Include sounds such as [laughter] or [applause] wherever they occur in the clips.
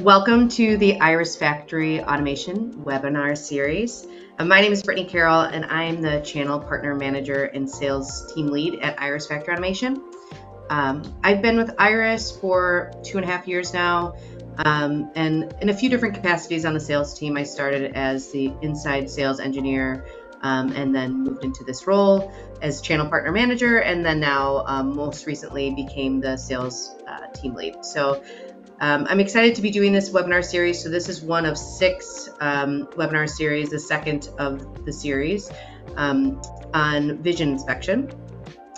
Welcome to the Iris Factory Automation webinar series. Uh, my name is Brittany Carroll, and I am the Channel Partner Manager and Sales Team Lead at Iris Factory Automation. Um, I've been with Iris for two and a half years now, um, and in a few different capacities on the sales team. I started as the inside sales engineer um, and then moved into this role as channel partner manager, and then now um, most recently became the sales uh, team lead. So um, I'm excited to be doing this webinar series. So this is one of six um, webinar series, the second of the series um, on vision inspection.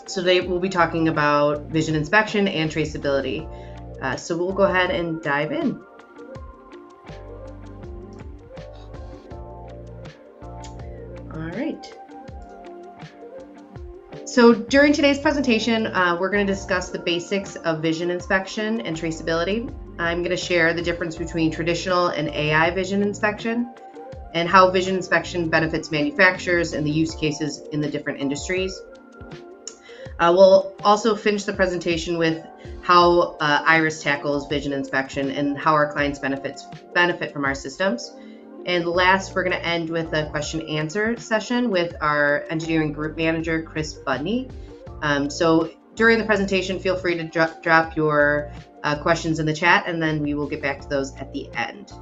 So today we'll be talking about vision inspection and traceability. Uh, so we'll go ahead and dive in. All right. So during today's presentation, uh, we're going to discuss the basics of vision inspection and traceability. I'm going to share the difference between traditional and AI vision inspection and how vision inspection benefits manufacturers and the use cases in the different industries. Uh, we'll also finish the presentation with how uh, IRIS tackles vision inspection and how our clients benefits benefit from our systems. And last, we're going to end with a question answer session with our engineering group manager, Chris Budney. Um, so during the presentation, feel free to dro drop your uh, questions in the chat, and then we will get back to those at the end.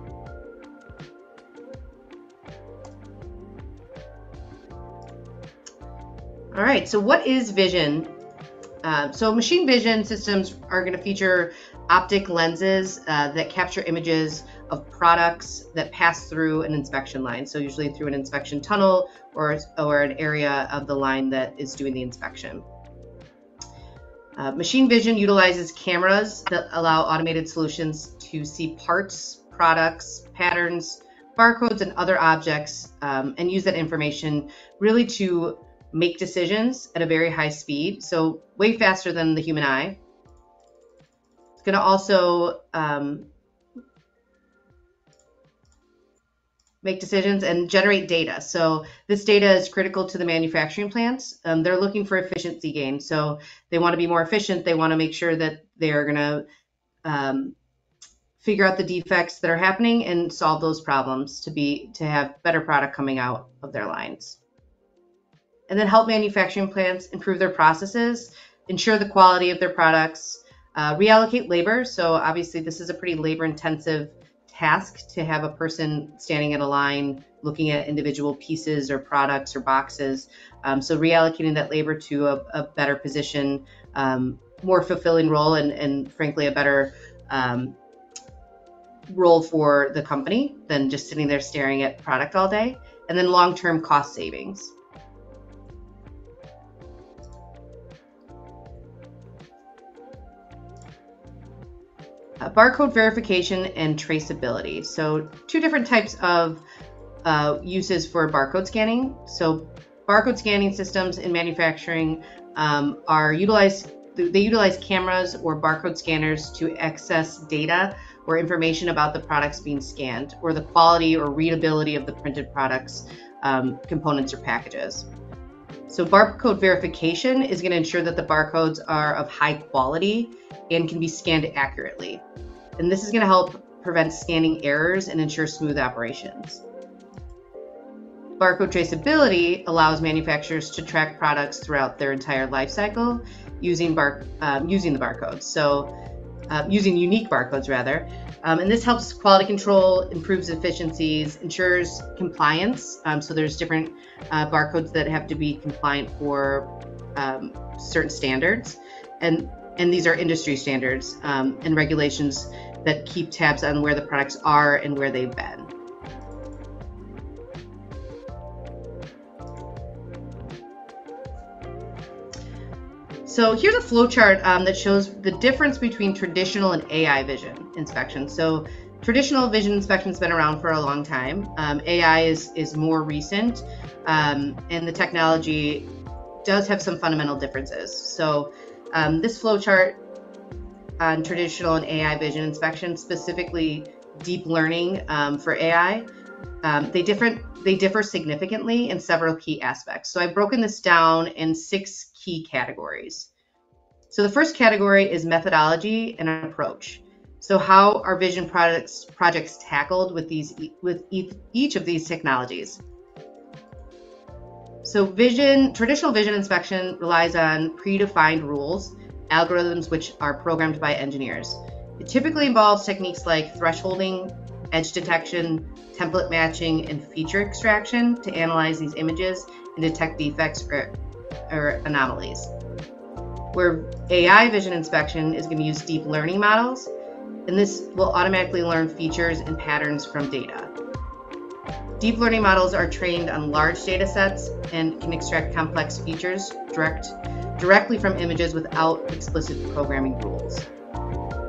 All right, so what is vision? Uh, so machine vision systems are going to feature optic lenses uh, that capture images of products that pass through an inspection line. So usually through an inspection tunnel or, or an area of the line that is doing the inspection. Uh, machine vision utilizes cameras that allow automated solutions to see parts, products, patterns, barcodes, and other objects um, and use that information really to make decisions at a very high speed, so way faster than the human eye. It's going to also um, make decisions and generate data. So this data is critical to the manufacturing plants. Um, they're looking for efficiency gains. So they want to be more efficient. They want to make sure that they're going to um, figure out the defects that are happening and solve those problems to be to have better product coming out of their lines. And then help manufacturing plants improve their processes, ensure the quality of their products, uh, reallocate labor. So obviously this is a pretty labor intensive task to have a person standing at a line looking at individual pieces or products or boxes. Um, so reallocating that labor to a, a better position, um, more fulfilling role, and, and frankly a better um, role for the company than just sitting there staring at product all day. And then long-term cost savings. Uh, barcode verification and traceability. So two different types of uh, uses for barcode scanning. So barcode scanning systems in manufacturing um, are utilized, they utilize cameras or barcode scanners to access data or information about the products being scanned or the quality or readability of the printed products, um, components, or packages. So barcode verification is going to ensure that the barcodes are of high quality and can be scanned accurately. And this is going to help prevent scanning errors and ensure smooth operations. Barcode traceability allows manufacturers to track products throughout their entire life cycle using, bar, um, using the barcodes. So uh, using unique barcodes rather. Um, and this helps quality control, improves efficiencies, ensures compliance. Um, so there's different uh, barcodes that have to be compliant for um, certain standards. And, and these are industry standards um, and regulations that keep tabs on where the products are and where they've been. So here's a flowchart um, that shows the difference between traditional and AI vision inspection. So traditional vision inspection has been around for a long time. Um, AI is, is more recent, um, and the technology does have some fundamental differences. So um, this flowchart on traditional and AI vision inspection, specifically deep learning um, for AI, um, they different they differ significantly in several key aspects. So I've broken this down in six key categories. So the first category is methodology and approach. So how are vision products projects tackled with these with each of these technologies? So vision traditional vision inspection relies on predefined rules, algorithms which are programmed by engineers. It typically involves techniques like thresholding, edge detection, template matching, and feature extraction to analyze these images and detect defects or anomalies. Where AI vision inspection is going to use deep learning models, and this will automatically learn features and patterns from data. Deep learning models are trained on large data sets and can extract complex features direct, directly from images without explicit programming rules.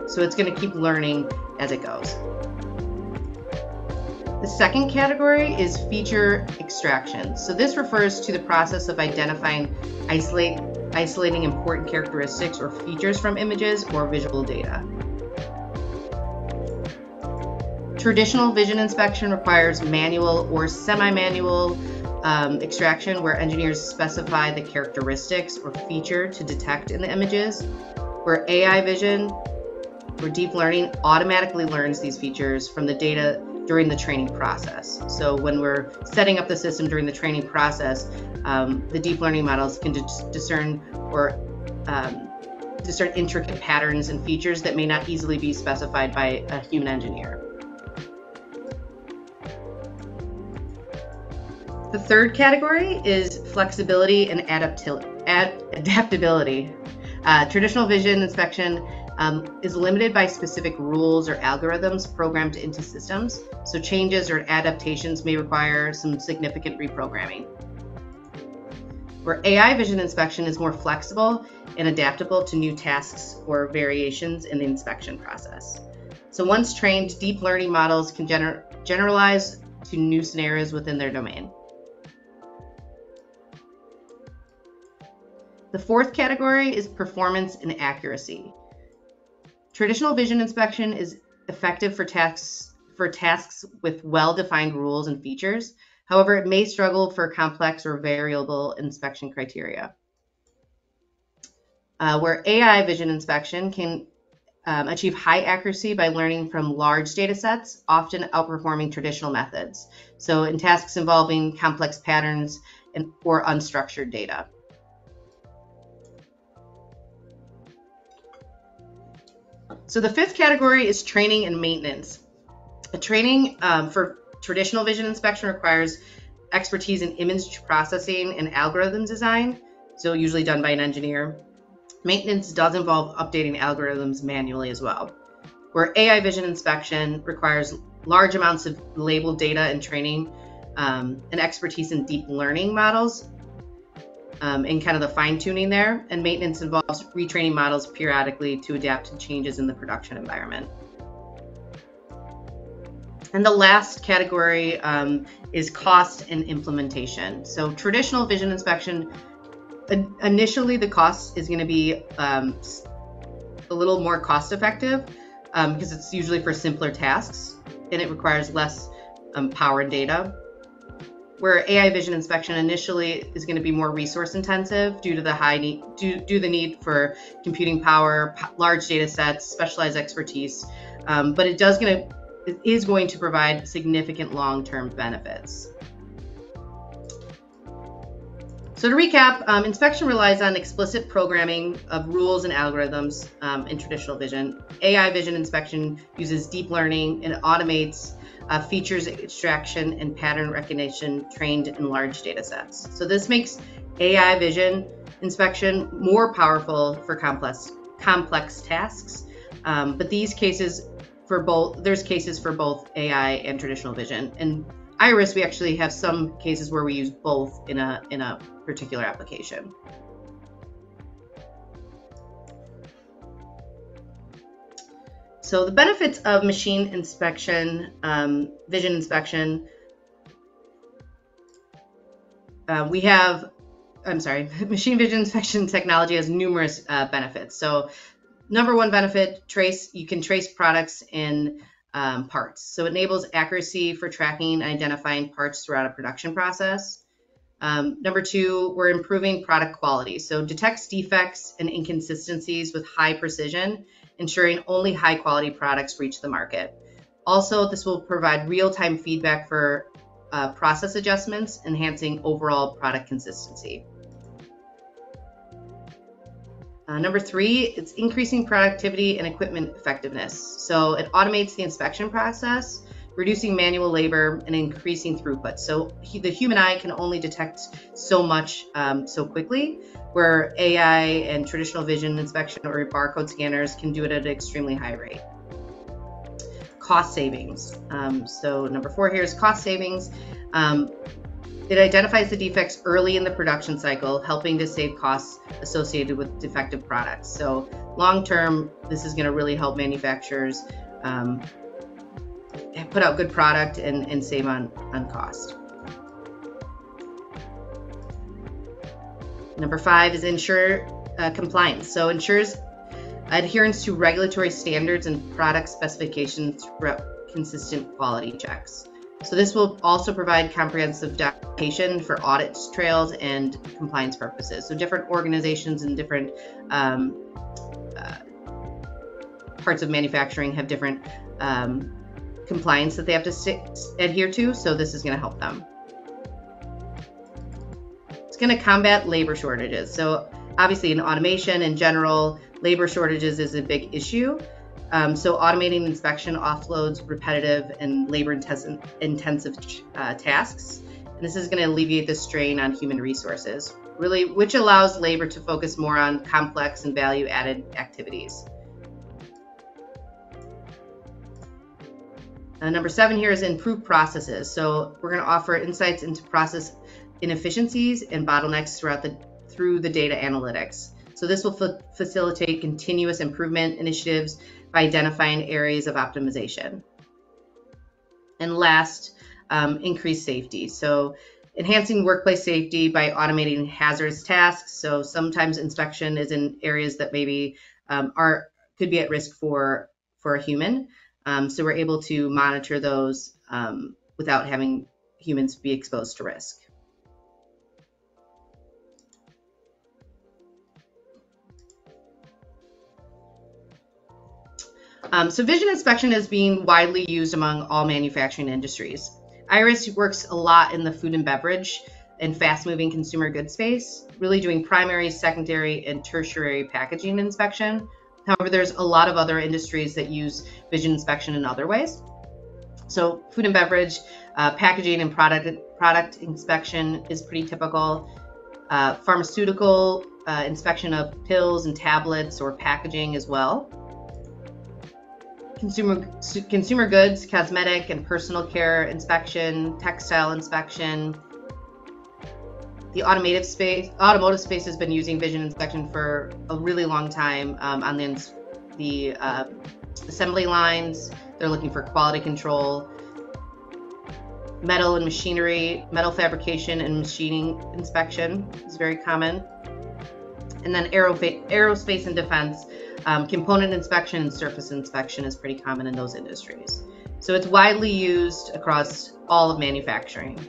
So it's going to keep learning as it goes. The second category is feature extraction. So this refers to the process of identifying, isolate, isolating important characteristics or features from images or visual data. Traditional vision inspection requires manual or semi-manual um, extraction where engineers specify the characteristics or feature to detect in the images, where AI vision where deep learning automatically learns these features from the data during the training process. So when we're setting up the system during the training process, um, the deep learning models can discern or um, discern intricate patterns and features that may not easily be specified by a human engineer. The third category is flexibility and adaptability. Uh, traditional vision inspection um, is limited by specific rules or algorithms programmed into systems, so changes or adaptations may require some significant reprogramming. Where AI vision inspection is more flexible and adaptable to new tasks or variations in the inspection process. So once trained, deep learning models can gener generalize to new scenarios within their domain. The fourth category is performance and accuracy. Traditional vision inspection is effective for tasks for tasks with well-defined rules and features. However, it may struggle for complex or variable inspection criteria. Uh, where AI vision inspection can um, achieve high accuracy by learning from large data sets, often outperforming traditional methods. So in tasks involving complex patterns and, or unstructured data. So the fifth category is training and maintenance. A training um, for traditional vision inspection requires expertise in image processing and algorithm design, so usually done by an engineer. Maintenance does involve updating algorithms manually as well. Where AI vision inspection requires large amounts of labeled data and training um, and expertise in deep learning models um, and kind of the fine tuning there. And maintenance involves retraining models periodically to adapt to changes in the production environment. And the last category um, is cost and implementation. So traditional vision inspection, initially the cost is going to be um, a little more cost effective um, because it's usually for simpler tasks and it requires less um, power and data where AI vision inspection initially is going to be more resource intensive due to the high need, due, due the need for computing power, large data sets, specialized expertise. Um, but it does going to it is going to provide significant long-term benefits. So to recap, um, inspection relies on explicit programming of rules and algorithms um, in traditional vision. AI vision inspection uses deep learning and automates uh, features extraction and pattern recognition trained in large data sets. So this makes AI vision inspection more powerful for complex complex tasks. Um, but these cases for both, there's cases for both AI and traditional vision. And Iris, we actually have some cases where we use both in a in a particular application. So the benefits of machine inspection, um, vision inspection, uh, we have, I'm sorry, [laughs] machine vision inspection technology has numerous uh, benefits. So number one benefit, trace, you can trace products in um, parts. So it enables accuracy for tracking and identifying parts throughout a production process. Um, number two, we're improving product quality. So detects defects and inconsistencies with high precision, ensuring only high quality products reach the market. Also, this will provide real-time feedback for uh, process adjustments, enhancing overall product consistency. Uh, number three, it's increasing productivity and equipment effectiveness. So it automates the inspection process, reducing manual labor and increasing throughput. So he, the human eye can only detect so much um, so quickly, where AI and traditional vision inspection or barcode scanners can do it at an extremely high rate. Cost savings. Um, so number four here is cost savings. Um, it identifies the defects early in the production cycle, helping to save costs associated with defective products. So, long term, this is going to really help manufacturers um, put out good product and, and save on, on cost. Number five is ensure uh, compliance. So, ensures adherence to regulatory standards and product specifications throughout consistent quality checks. So this will also provide comprehensive documentation for audits, trails and compliance purposes. So different organizations and different um, uh, parts of manufacturing have different um, compliance that they have to adhere to. So this is going to help them. It's going to combat labor shortages. So obviously in automation in general, labor shortages is a big issue. Um, so automating inspection offloads repetitive and labor intensive, intensive uh, tasks. This is going to alleviate the strain on human resources, really, which allows labor to focus more on complex and value added activities. Uh, number seven here is improve processes. So we're going to offer insights into process inefficiencies and bottlenecks throughout the through the data analytics. So this will fa facilitate continuous improvement initiatives by identifying areas of optimization. And last, um, increase safety. So enhancing workplace safety by automating hazardous tasks. So sometimes inspection is in areas that maybe um, are could be at risk for for a human. Um, so we're able to monitor those um, without having humans be exposed to risk. Um, so vision inspection is being widely used among all manufacturing industries. Iris works a lot in the food and beverage and fast moving consumer goods space, really doing primary, secondary, and tertiary packaging inspection. However, there's a lot of other industries that use vision inspection in other ways. So food and beverage, uh, packaging and product product inspection is pretty typical. Uh, pharmaceutical uh, inspection of pills and tablets or packaging as well consumer consumer goods, cosmetic and personal care inspection, textile inspection. The automotive space, automotive space has been using vision inspection for a really long time um, on the, the uh, assembly lines. They're looking for quality control. Metal and machinery, metal fabrication and machining inspection is very common. And then aerospace and defense um, component inspection and surface inspection is pretty common in those industries. So it's widely used across all of manufacturing.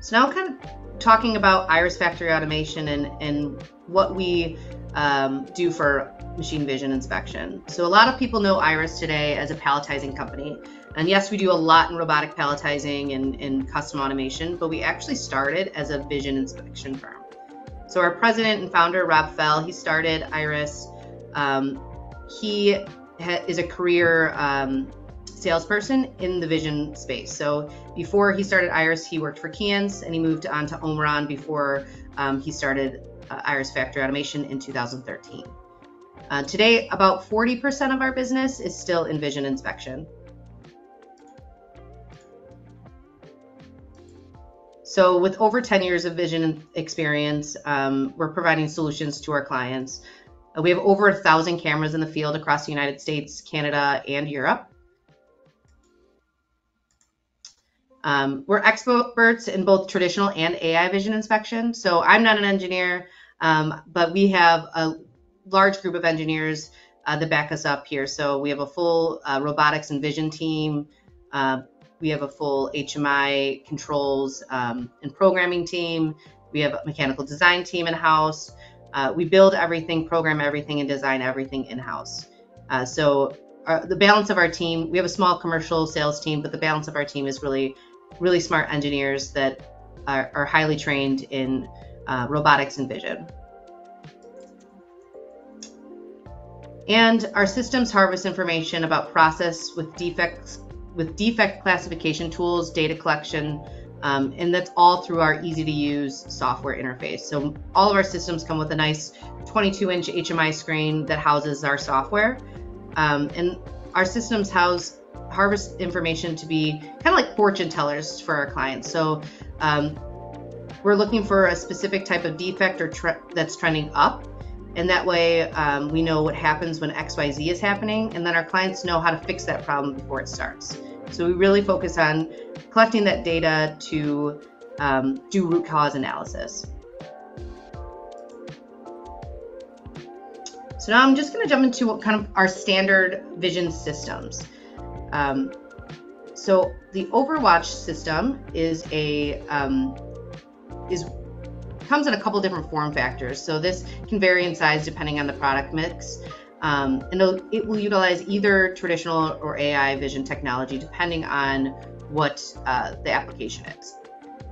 So now kind of talking about Iris Factory Automation and, and what we um, do for machine vision inspection. So a lot of people know Iris today as a palletizing company. And yes, we do a lot in robotic palletizing and, and custom automation, but we actually started as a vision inspection firm. So our president and founder, Rob Fell, he started Iris. Um, he is a career um, salesperson in the vision space. So before he started Iris, he worked for Keyence and he moved on to Omron before um, he started uh, Iris Factory Automation in 2013. Uh, today, about 40% of our business is still in vision inspection. So, with over 10 years of vision experience, um, we're providing solutions to our clients. Uh, we have over a thousand cameras in the field across the United States, Canada, and Europe. Um, we're experts in both traditional and AI vision inspection. So, I'm not an engineer, um, but we have a large group of engineers uh, that back us up here. So we have a full uh, robotics and vision team. Uh, we have a full HMI controls um, and programming team. We have a mechanical design team in house. Uh, we build everything, program everything, and design everything in house. Uh, so our, the balance of our team, we have a small commercial sales team, but the balance of our team is really, really smart engineers that are, are highly trained in uh, robotics and vision. And our systems harvest information about process with defects with defect classification tools, data collection, um, and that's all through our easy to use software interface. So all of our systems come with a nice 22 inch HMI screen that houses our software. Um, and our systems house harvest information to be kind of like fortune tellers for our clients. So um, we're looking for a specific type of defect or tre- that's trending up and that way um, we know what happens when XYZ is happening, and then our clients know how to fix that problem before it starts. So we really focus on collecting that data to um, do root cause analysis. So now I'm just going to jump into what kind of our standard vision systems. Um, so the Overwatch system is a um, is comes in a couple different form factors. So this can vary in size depending on the product mix. Um, and it will utilize either traditional or AI vision technology depending on what uh, the application is.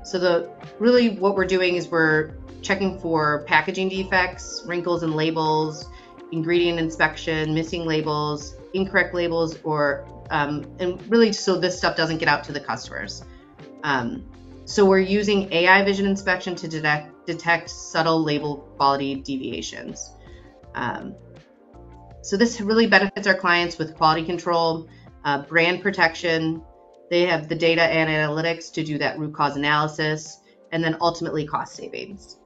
So the really what we're doing is we're checking for packaging defects, wrinkles and labels, ingredient inspection, missing labels, incorrect labels, or um, and really so this stuff doesn't get out to the customers. Um, so we're using AI vision inspection to detect, detect subtle label quality deviations. Um, so this really benefits our clients with quality control, uh, brand protection. They have the data and analytics to do that root cause analysis, and then ultimately cost savings.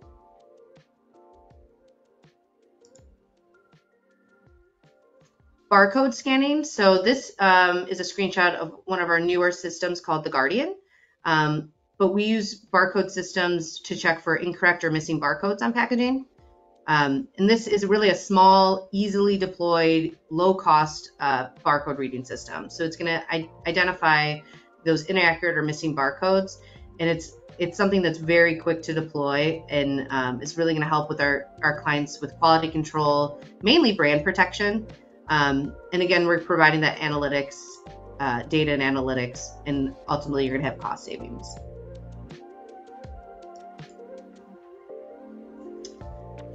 Barcode scanning. So this um, is a screenshot of one of our newer systems called the Guardian. Um, but we use barcode systems to check for incorrect or missing barcodes on packaging. Um, and this is really a small, easily deployed, low cost uh, barcode reading system. So it's going to identify those inaccurate or missing barcodes. And it's it's something that's very quick to deploy and um, it's really going to help with our, our clients with quality control, mainly brand protection. Um, and again, we're providing that analytics, uh, data and analytics, and ultimately you're going to have cost savings.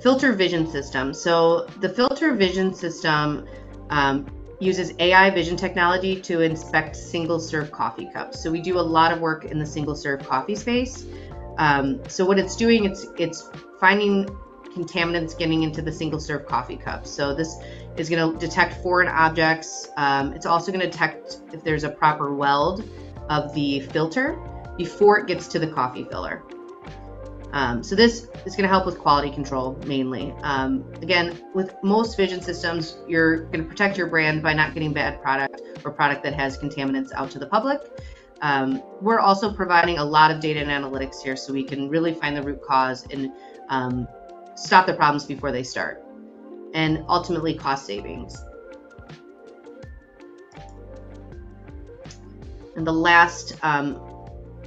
Filter vision system. So the filter vision system um, uses AI vision technology to inspect single serve coffee cups. So we do a lot of work in the single serve coffee space. Um, so what it's doing, it's it's finding contaminants getting into the single serve coffee cups. So this is going to detect foreign objects. Um, it's also going to detect if there's a proper weld of the filter before it gets to the coffee filler. Um, so this is going to help with quality control mainly. Um, again, with most vision systems, you're going to protect your brand by not getting bad product or product that has contaminants out to the public. Um, we're also providing a lot of data and analytics here so we can really find the root cause and um, stop the problems before they start and ultimately cost savings. And the last um,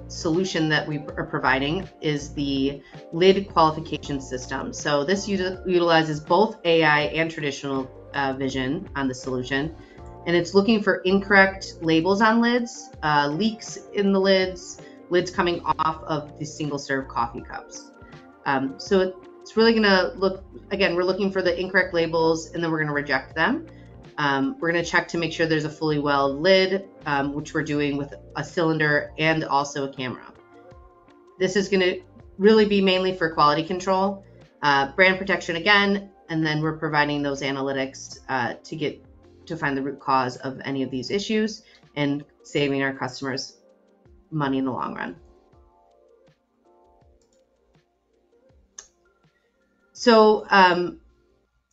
solution that we are providing is the lid qualification system. So this utilizes both AI and traditional uh, vision on the solution. And it's looking for incorrect labels on lids, uh, leaks in the lids, lids coming off of the single serve coffee cups. Um, so it's really going to look, again, we're looking for the incorrect labels and then we're going to reject them. Um, we're going to check to make sure there's a fully weld lid, um, which we're doing with a cylinder and also a camera. This is going to really be mainly for quality control, uh, brand protection again, and then we're providing those analytics uh, to get to find the root cause of any of these issues and saving our customers money in the long run. So, um,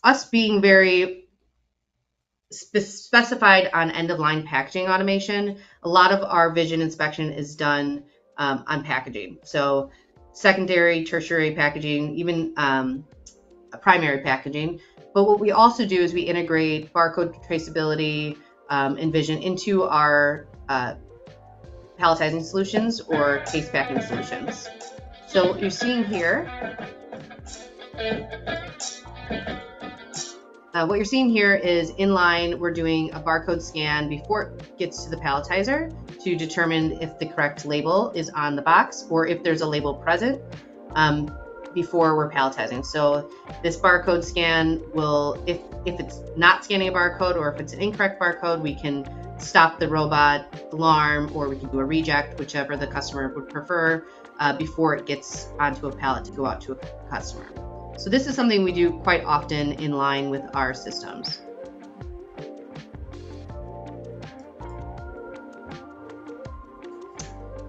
us being very spe- specified on end of line packaging automation. A lot of our vision inspection is done um, on packaging. So secondary, tertiary packaging, even um, primary packaging. but what we also do is we integrate barcode traceability um, and vision into our uh, palletizing solutions or case packing solutions. So what you're seeing here, uh, what you're seeing here is inline, we're doing a barcode scan before it gets to the palletizer to determine if the correct label is on the box or if there's a label present. Um, before we're palletizing. So this barcode scan will, if, if it's not scanning a barcode or if it's an incorrect barcode, we can stop the robot alarm or we can do a reject, whichever the customer would prefer, uh, before it gets onto a pallet to go out to a customer. So this is something we do quite often in line with our systems.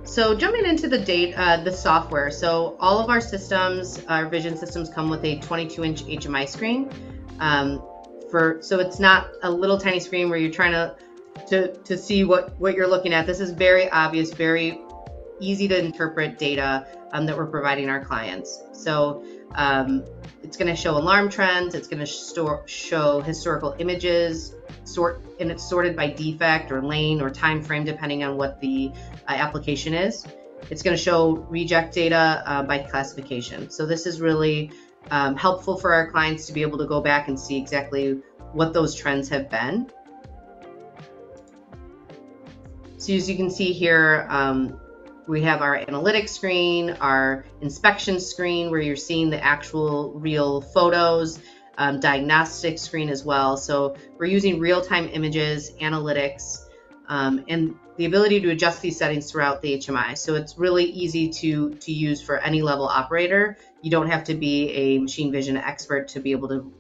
So jumping into the date, uh, the software. So all of our systems, our vision systems come with a 22-inch HMI screen. Um, for so it's not a little tiny screen where you're trying to to to see what what you're looking at. This is very obvious, very easy to interpret data um, that we're providing our clients. So um, it's going to show alarm trends. It's going to show historical images, sort and it's sorted by defect or lane or time frame depending on what the uh, application is. It's going to show reject data uh, by classification. So this is really um, helpful for our clients to be able to go back and see exactly what those trends have been. So as you can see here, um, we have our analytics screen, our inspection screen where you're seeing the actual real photos, um, diagnostic screen as well. So we're using real-time images, analytics, um, and the ability to adjust these settings throughout the HMI. So it's really easy to, to use for any level operator. You don't have to be a machine vision expert to be able to,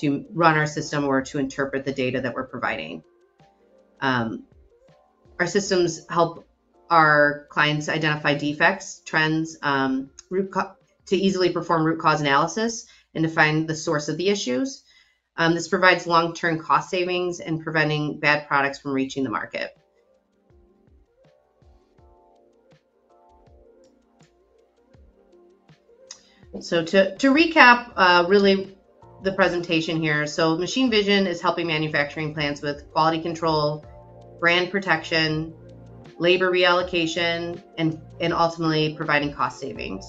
to run our system or to interpret the data that we're providing. Um, our systems help our clients identify defects, trends, um, to easily perform root cause analysis and to find the source of the issues. Um, this provides long-term cost savings and preventing bad products from reaching the market. So to, to recap uh, really the presentation here, so machine vision is helping manufacturing plants with quality control, brand protection, labor reallocation, and, and ultimately providing cost savings.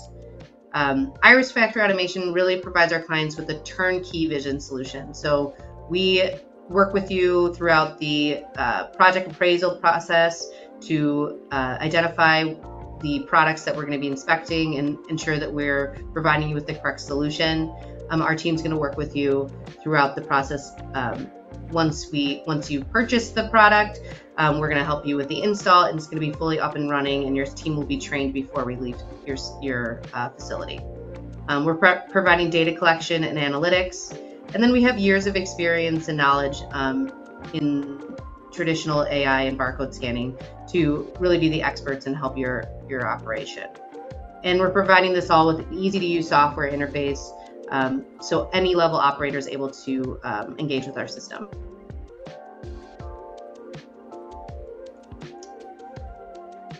Um, Iris Factory Automation really provides our clients with a turnkey vision solution. So we work with you throughout the uh, project appraisal process to uh, identify the products that we're going to be inspecting and ensure that we're providing you with the correct solution. Um, our team's going to work with you throughout the process. Um, once we once you purchase the product, um, we're going to help you with the install, and it's going to be fully up and running, and your team will be trained before we leave your your uh, facility. Um, we're providing data collection and analytics, and then we have years of experience and knowledge um, in traditional AI and barcode scanning to really be the experts and help your, your operation. And we're providing this all with easy to use software interface um, so any level operator is able to um, engage with our system.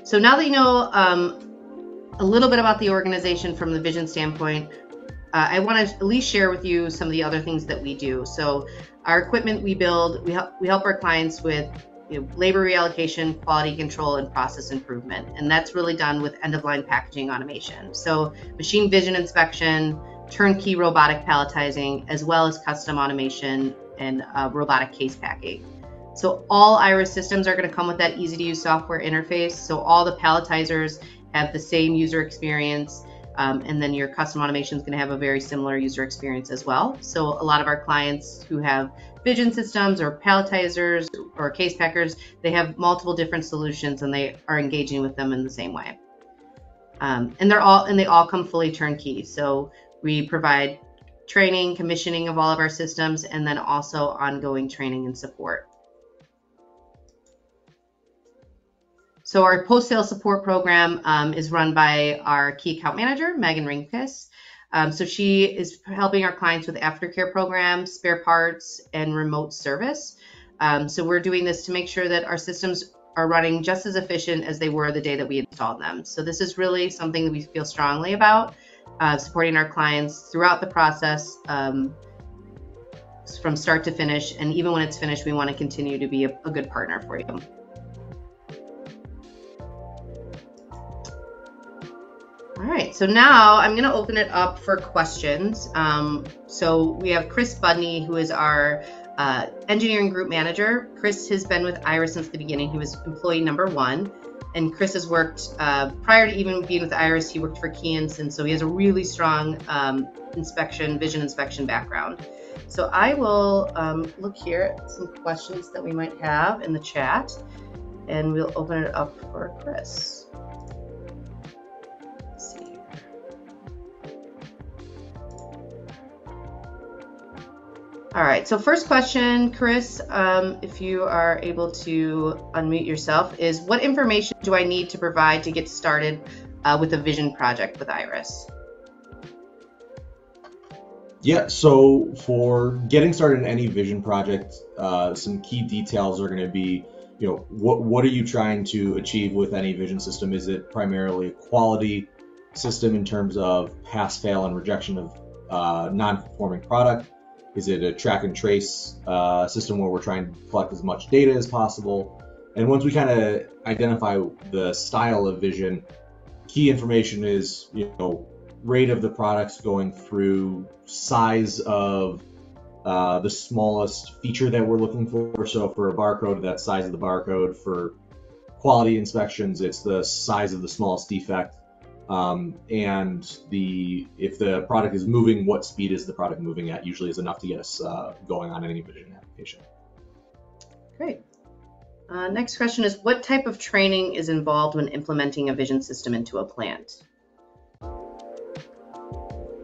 So now that you know um, a little bit about the organization from the vision standpoint, uh, I want to at least share with you some of the other things that we do. So our equipment we build, we help, we help our clients with you know, labor reallocation, quality control, and process improvement. And that's really done with end-of-line packaging automation. So machine vision inspection, turnkey robotic palletizing, as well as custom automation and uh, robotic case packing. So all Iris systems are going to come with that easy to use software interface. So all the palletizers have the same user experience. Um, and then your custom automation is going to have a very similar user experience as well. So a lot of our clients who have vision systems or palletizers or case packers, they have multiple different solutions and they are engaging with them in the same way. Um, and they're all and they all come fully turnkey. So we provide training, commissioning of all of our systems, and then also ongoing training and support. So our post-sale support program um, is run by our key account manager, Megan Ringkis. Um, so she is helping our clients with aftercare programs, spare parts, and remote service. Um, so we're doing this to make sure that our systems are running just as efficient as they were the day that we installed them. So this is really something that we feel strongly about, uh, supporting our clients throughout the process, um, from start to finish. And even when it's finished, we want to continue to be a, a good partner for you. All right, so now I'm going to open it up for questions. Um, so we have Chris Budney, who is our uh, engineering group manager. Chris has been with Iris since the beginning. He was employee number one. And Chris has worked, uh, prior to even being with Iris, he worked for Keyence. So he has a really strong um, inspection, vision inspection background. So I will um, look here at some questions that we might have in the chat and we'll open it up for Chris. All right, so first question, Chris, um, if you are able to unmute yourself, is what information do I need to provide to get started uh, with a vision project with IRIS? Yeah, so for getting started in any vision project, uh, some key details are going to be, you know, what what are you trying to achieve with any vision system? Is it primarily a quality system in terms of pass, fail, and rejection of uh, non-conforming product? Is it a track and trace uh, system where we're trying to collect as much data as possible? And once we kind of identify the style of vision, key information is, you know, rate of the products going through, size of uh, the smallest feature that we're looking for. So for a barcode, that size of the barcode. For quality inspections, it's the size of the smallest defect um, and the if the product is moving, what speed is the product moving at? Usually is enough to get us uh, going on any vision application. Great. Uh, next question is what type of training is involved when implementing a vision system into a plant?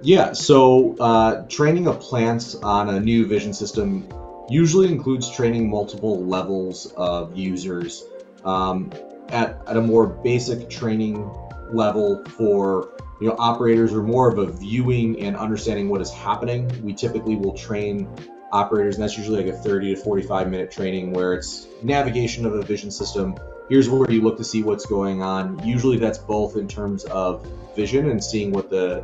Yeah, so uh, training a plant on a new vision system usually includes training multiple levels of users. Um, at, at a more basic training level for you know operators are more of a viewing and understanding what is happening. We typically will train operators, and that's usually like a 30 to 45 minute training where it's navigation of a vision system. Here's where you look to see what's going on. Usually that's both in terms of vision and seeing what the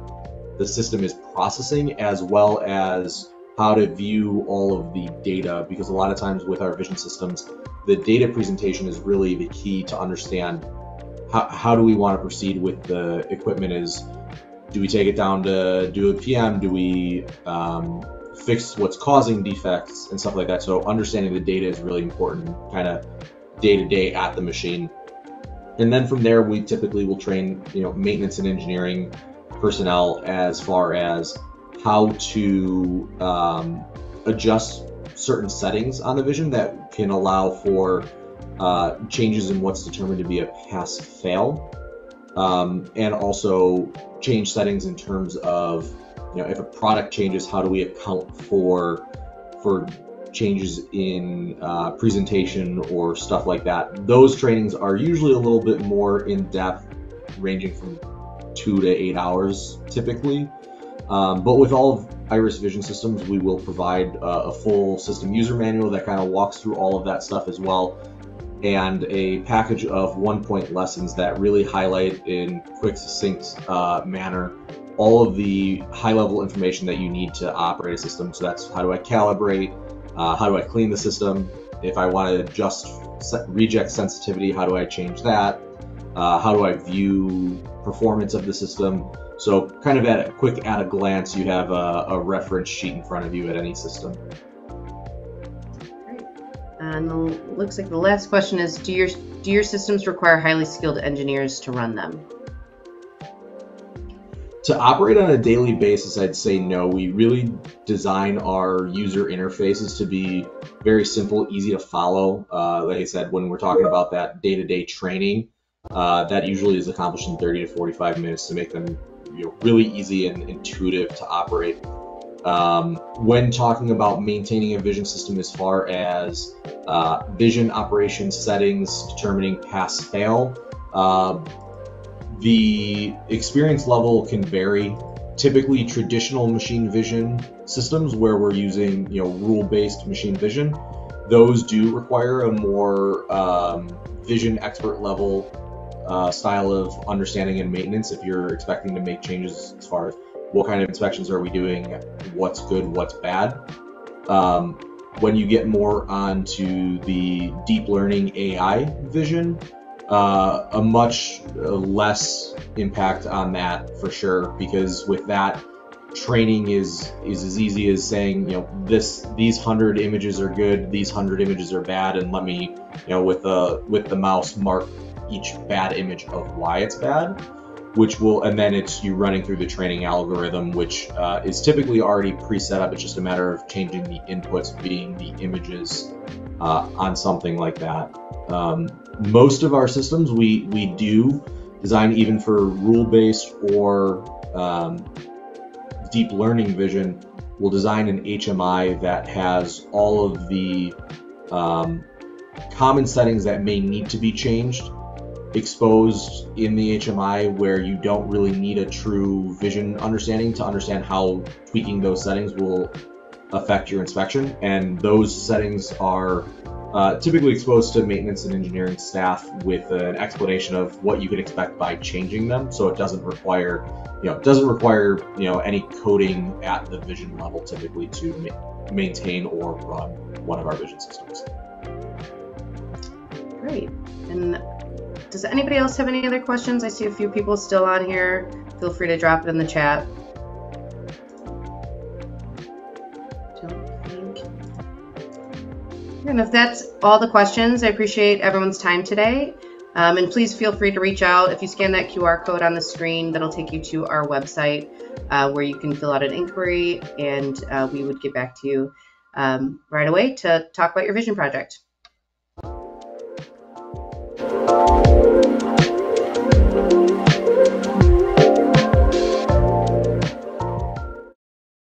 the system is processing as well as how to view all of the data because a lot of times with our vision systems the data presentation is really the key to understand how, how do we want to proceed with the equipment is do we take it down to do a PM? Do we um, fix what's causing defects and stuff like that? So understanding the data is really important, kind of day to day at the machine. And then from there, we typically will train, you know, maintenance and engineering personnel as far as how to um, adjust certain settings on the vision that can allow for uh, changes in what's determined to be a pass fail, um, and also change settings in terms of you know if a product changes, how do we account for for changes in uh, presentation or stuff like that. Those trainings are usually a little bit more in depth, ranging from two to eight hours typically. Um, but with all of Iris Vision Systems, we will provide uh, a full system user manual that kind of walks through all of that stuff as well and a package of one point lessons that really highlight in quick, succinct uh, manner all of the high level information that you need to operate a system. So that's how do I calibrate, uh, how do I clean the system, if I want to adjust reject sensitivity, how do I change that, uh, how do I view performance of the system. So kind of at a quick at a glance, you have a, a reference sheet in front of you at any system. And the, looks like the last question is, do your, do your systems require highly skilled engineers to run them? To operate on a daily basis, I'd say no. We really design our user interfaces to be very simple, easy to follow. Uh, like I said, when we're talking about that day-to-day training, uh, that usually is accomplished in 30 to 45 minutes to make them you know, really easy and intuitive to operate. Um, when talking about maintaining a vision system as far as uh, vision operation settings, determining pass fail, uh, the experience level can vary. Typically, traditional machine vision systems where we're using you know rule-based machine vision, those do require a more um, vision expert level uh, style of understanding and maintenance if you're expecting to make changes as far as what kind of inspections are we doing, what's good, what's bad. Um, when you get more onto the deep learning AI vision, uh, a much less impact on that for sure because with that training is is as easy as saying you know this these hundred images are good these hundred images are bad and let me you know with the with the mouse mark each bad image of why it's bad which will and then it's you running through the training algorithm which uh, is typically already pre-set up. It's just a matter of changing the inputs being the images uh, on something like that. Um, most of our systems we we do design even for rule-based or um, deep learning vision we'll design an hmi that has all of the um, common settings that may need to be changed exposed in the HMI where you don't really need a true vision understanding to understand how tweaking those settings will affect your inspection. And those settings are uh, typically exposed to maintenance and engineering staff with an explanation of what you can expect by changing them. So it doesn't require, you know, doesn't require, you know, any coding at the vision level typically to ma- maintain or run one of our vision systems. Great. And does anybody else have any other questions? I see a few people still on here. Feel free to drop it in the chat. And if that's all the questions, I appreciate everyone's time today. Um, and please feel free to reach out. If you scan that QR code on the screen, that'll take you to our website uh, where you can fill out an inquiry and uh, we would get back to you um, right away to talk about your vision project thank you